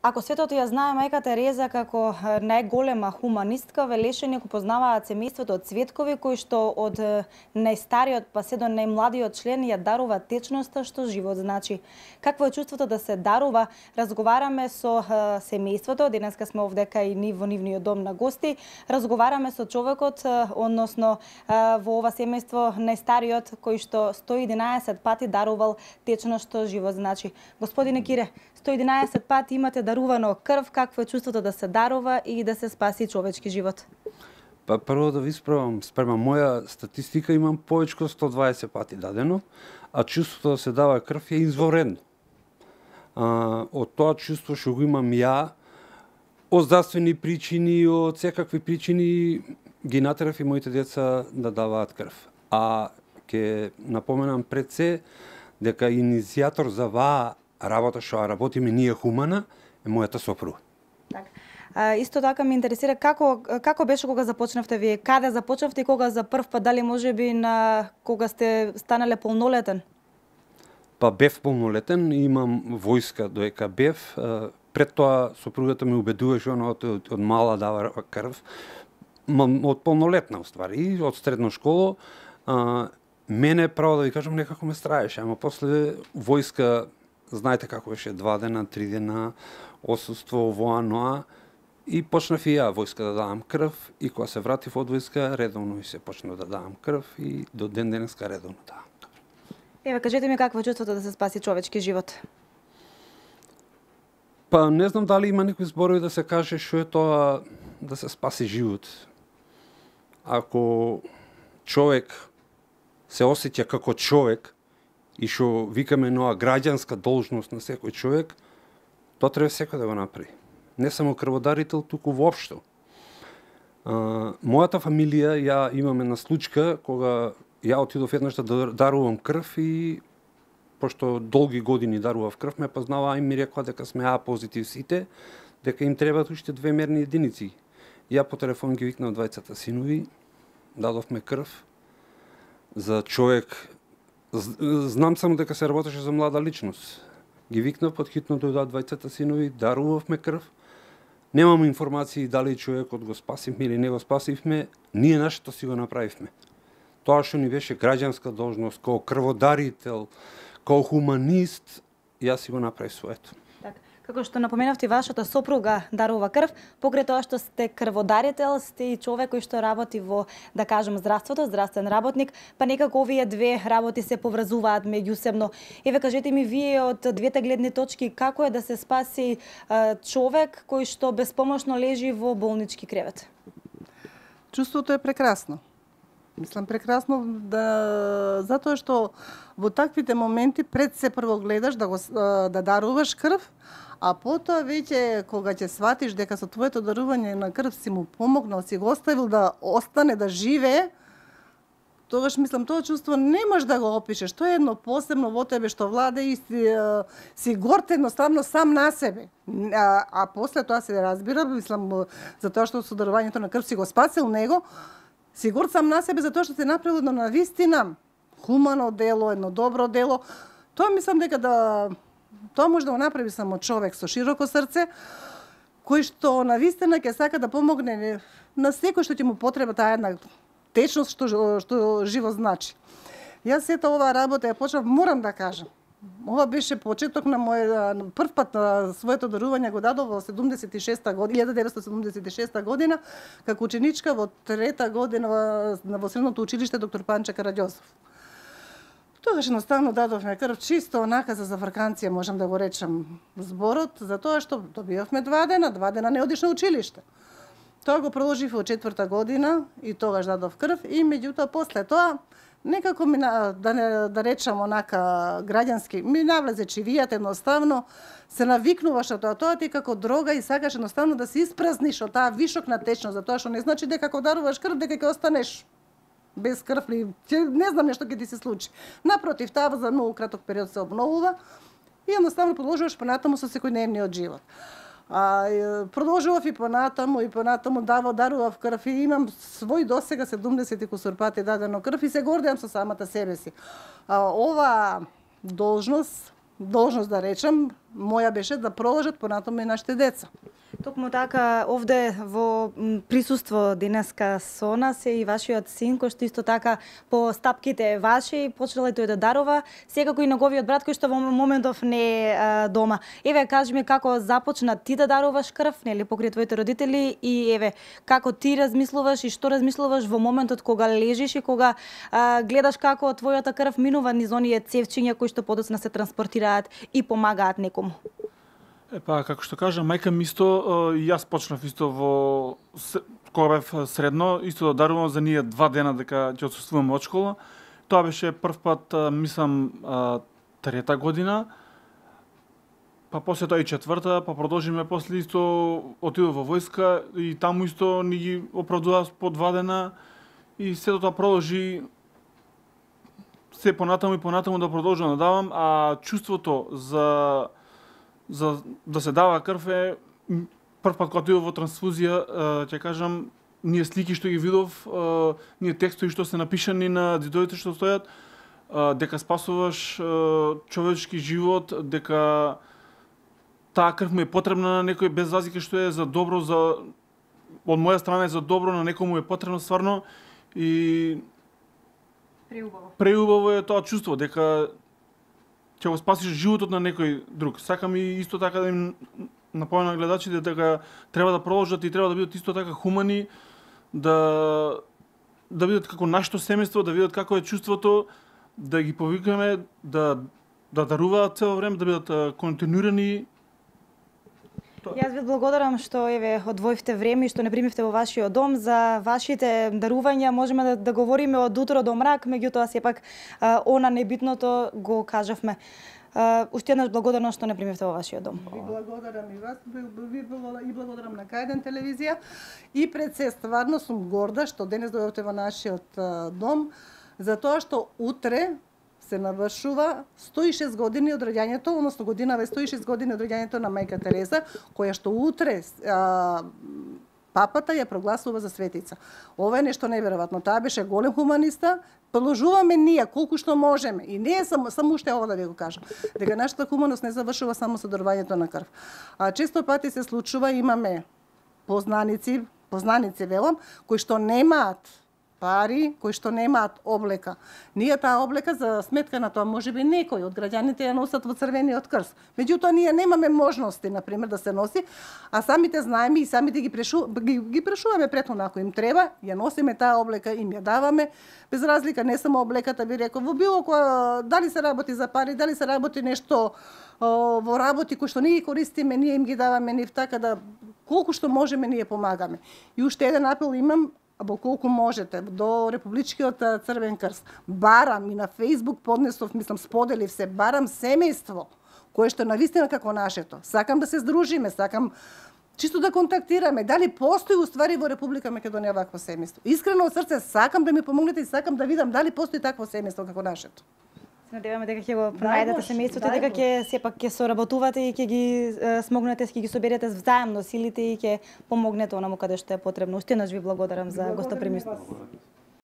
Ако светот ја знае мајка Тереза како најголема хуманистка, велеше неко познаваат семејството од Цветкови, кои што од најстариот па се до најмладиот член ја дарува течноста што живот значи. Какво е чувството да се дарува? Разговараме со семејството, денеска сме овде кај ни во нивниот дом на гости. Разговараме со човекот, односно во ова семејство најстариот кој што 111 пати дарувал течност што живот значи. Господине Кире, 111 пати имате дарувано крв, какво е чувството да се дарува и да се спаси човечки живот? Па прво да ви справам, спрема моја статистика имам повечко 120 пати дадено, а чувството да се дава крв е изворедно. А, од тоа чувство што го имам ја, од здравствени причини, од секакви причини, ги натерав и моите деца да даваат крв. А ќе напоменам пред се дека иницијатор за ваа работа што работиме ние хумана е мојата сопруга. Так. А, исто така ме интересира како како беше кога започнавте вие, каде започнавте и кога за прв пат дали можеби на кога сте станале полнолетен? Па бев полнолетен, имам војска доека бев. Пред тоа сопругата ме убедуваше она од, од, од мала дава крв. Од полнолетна уствари, од средна школа. А, мене право да ви кажам некако ме страеше, ама после војска знаете како беше два дена, три дена, осуство, во ноа, и почнав и ја војска да давам крв, и кога се вратив од војска, редовно и се почнав да давам крв, и до ден денеска редовно давам крв. Еве, кажете ми какво е чувството да се спаси човечки живот? Па не знам дали има некои зборови да се каже што е тоа да се спаси живот. Ако човек се осеќа како човек, и што викаме ноа граѓанска должност на секој човек, тоа треба секој да го направи. Не само крводарител, туку воопшто. А, мојата фамилија ја имаме на случка кога ја отидов еднаш да дарувам крв и пошто долги години дарував крв, ме познава и ми рекоа дека сме А позитив сите, дека им требаат уште две мерни единици. Ја по телефон ги викнав двајцата синови, дадовме крв за човек Знам само дека се работеше за млада личност. Ги викнав под хитно дојдоа двајцата синови, дарувавме крв. Немам информации дали човекот го спасивме или не го спасивме, ние нашето си го направивме. Тоа што ни беше граѓанска должност, како крводарител, како хуманист, јас си го направив своето. Како што напоменавте, вашата сопруга дарува крв, покрај тоа што сте крводарител, сте и човек кој што работи во, да кажем, здравството, здравствен работник, па некако овие две работи се поврзуваат меѓусебно. Еве кажете ми вие од двете гледни точки како е да се спаси човек кој што безпомошно лежи во болнички кревет? Чувството е прекрасно. Мислам прекрасно да затоа што во таквите моменти пред се прво гледаш да го да даруваш крв, а потоа веќе кога ќе сватиш дека со твоето дарување на крв си му помогнал, си го оставил да остане да живее, тогаш мислам тоа чувство не можеш да го опишеш. Тоа е едно посебно во тебе што владе и си, си горд едноставно сам на себе. А, а после тоа се разбира, мислам за тоа што со дарувањето на крв си го спасил него, си горд сам на себе за тоа што се направил едно навистина хумано дело, едно добро дело. Тоа мислам дека да Тоа може да го направи само човек со широко срце, кој што на вистина ќе сака да помогне на секој што ќе му потреба таа една течност што, што живо значи. Јас сета оваа работа ја почнав, морам да кажам. Ова беше почеток на мој прв пат на своето дарување го дадов во 76 година, 1976 година, како ученичка во трета година во средното училиште доктор Панча Караѓосов. Тогаш едноставно дадовме крв чисто онака за заврканција, можам да го речам зборот, за тоа што добивавме два дена, два дена не одиш на училиште. Тоа го продолжив во четврта година и тогаш дадов крв и меѓутоа после тоа некако ми да не да речам онака граѓански ми навлезе чивијата едноставно се навикнуваш на тоа тоа ти како дрога и сакаш едноставно да се испразниш од таа вишок на течност затоа што не значи дека кога даруваш крв дека ќе останеш без крв ли, не знам нешто ќе ти се случи. Напротив, таа за многу краток период се обновува и едноставно продолжуваш понатаму со секојдневниот живот. А, продолжував и понатаму и понатаму дава дарував крв и имам свој досега 70 кусур пати дадено крв и се гордеам со самата себе си. А, ова должност должност да речем, моја беше да продолжат понатаму и нашите деца. Токму така, овде во присуство денеска со нас е и вашиот син, кој што исто така по стапките ваши почнал е тој да дарува, секако и неговиот брат кој што во моментов не е дома. Еве, кажи ми како започна ти да даруваш крв, нели, покрај твоите родители и еве, како ти размислуваш и што размислуваш во моментот кога лежиш и кога а, гледаш како твојата крв минува низ оние цевчиња кои што подоцна се транспортираат и помагаат некому. Епа, како што кажа, мајка ми исто, и јас почнав исто во кога бев средно, исто да дарувам за ние два дена дека ќе отсутствувам од школа. Тоа беше прв пат, мислам, трета година, па после тоа и четврта, па продолжиме после исто отидов во војска и таму исто ни ги оправдуваа по два дена и сето тоа продолжи се понатаму и понатаму да продолжам да давам, а чувството за за да се дава крв е прв пат кога во трансфузија, ќе кажам, ние слики што ги видов, ние текстови што се напишани на дидовите што стојат, дека спасуваш човечки живот, дека таа крв му е потребна на некој без разлика што е за добро, за од моја страна е за добро, на некому е потребно стварно и преубаво. Преубаво е тоа чувство дека ќе го спасиш животот на некој друг. Сакам и исто така да им напомнам на гледачите дека треба да продолжат и треба да бидат исто така хумани, да да видат како нашето семејство, да видат како е чувството, да ги повикаме да да даруваат цело време, да бидат континуирани Јас ви благодарам што еве одвоивте време и што не примивте во вашиот дом за вашите дарувања. Можеме да, да говориме од утро до мрак, меѓутоа сепак она небитното го кажавме. Uh, уште еднаш благодарам што не примивте во вашиот дом. Ви благодарам и вас, ви и благодарам на Кајден телевизија и пред се стварно сум горда што денес дојдовте во нашиот дом за тоа што утре се навршува 106 години од раѓањето, односно годинава е 106 години од раѓањето на мајка Тереза, која што утре а, папата ја прогласува за светица. Ова е нешто неверојатно. Таа беше голем хуманиста, продолжуваме ние колку што можеме и не е само само уште ова да ви го кажам дека нашата хуманост не завршува само со дорвањето на крв. А често пати се случува имаме познаници, познаници велам, кои што немаат пари кои што немаат облека. Ние таа облека за сметка на тоа можеби некој од граѓаните ја носат во црвениот крст. Меѓутоа ние немаме можности на пример да се носи, а самите знаеме и самите ги прешу ги, ги прешуваме пред ако им треба, ја носиме таа облека, им ја даваме без разлика не само облеката би реков во било која дали се работи за пари, дали се работи нешто во работи кои што ние ги користиме, ние им ги даваме нив така да колку што можеме ние помагаме. И уште еден апел имам або колку можете, до Републичкиот Црвен крст. Барам и на Фейсбук поднесов, мислам, споделив се, барам семејство, кое што навистина како нашето. Сакам да се здружиме, сакам чисто да контактираме, дали постои уствари во Република Македонија вакво семејство. Искрено од срце сакам да ми помогнете и сакам да видам дали постои такво семејство како нашето. Се надеваме дека ќе го пронајдете семејството, дека ќе сепак ќе соработувате и ќе ги смогнете, ќе ги соберете взаемно силите и ќе помогнете онаму каде што е потребно. Уште ви благодарам за гостопримиството.